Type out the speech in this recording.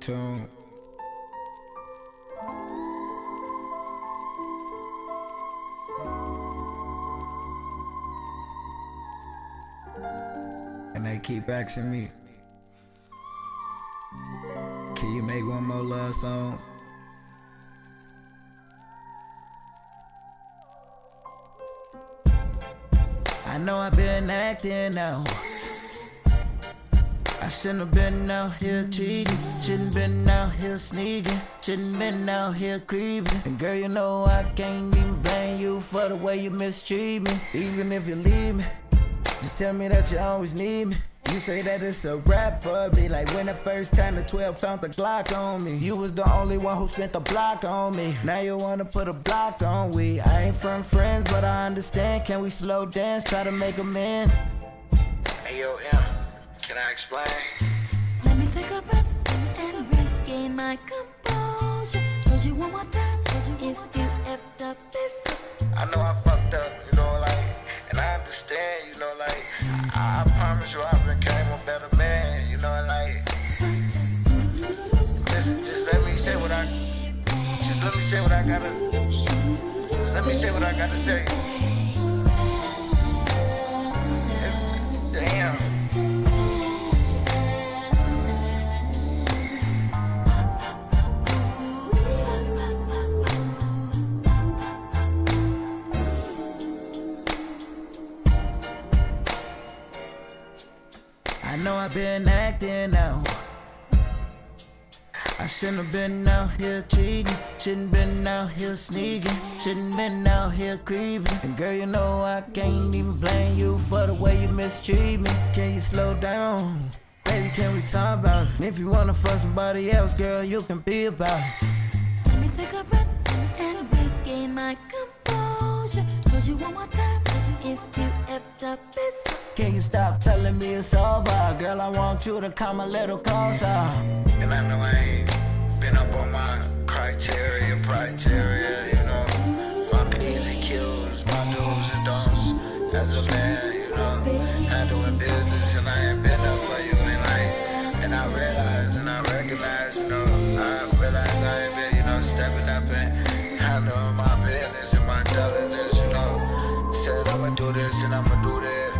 Tune. And they keep asking me, can you make one more love song? I know I've been acting out. I shouldn't have been out here cheating. Shouldn't been out here sneaking. Shouldn't been out here creeping. And girl, you know I can't even blame you for the way you mistreat me. Even if you leave me, just tell me that you always need me. You say that it's a wrap for me, like when the first time the 12 found the Glock on me. You was the only one who spent the block on me. Now you wanna put a block on we. I ain't from friends, but I understand. Can we slow dance, try to make amends? Hey yo, M, can I explain? Let me take a breath and regain my composure. Told you one more time, promise you I became a better man, you know, like, just, just let me say what I, just let me say what I gotta, let me say what I gotta say. I know I've been acting out. I shouldn't have been out here cheating. Shouldn't been out here sneaking. Shouldn't been out here creeping. And girl, you know I can't even blame you for the way you mistreat me. Can you slow down? Baby, can we talk about it? And if you wanna fuck somebody else, girl, you can be about it. Let me take a breath and regain my composure. Told you one more time, if you effed up, it's Can you stop telling me it's over? Girl, I want you to come a little closer. And I know I ain't been up on my criteria, criteria, you know, my P's and Q's, my do's and don'ts as a man, you know, handling business and I ain't been up for you and like, and I realize and I recognize, you know, I realize I ain't been, you know, stepping up and handling my business and my diligence, you know, said I'ma do this and I'ma do that,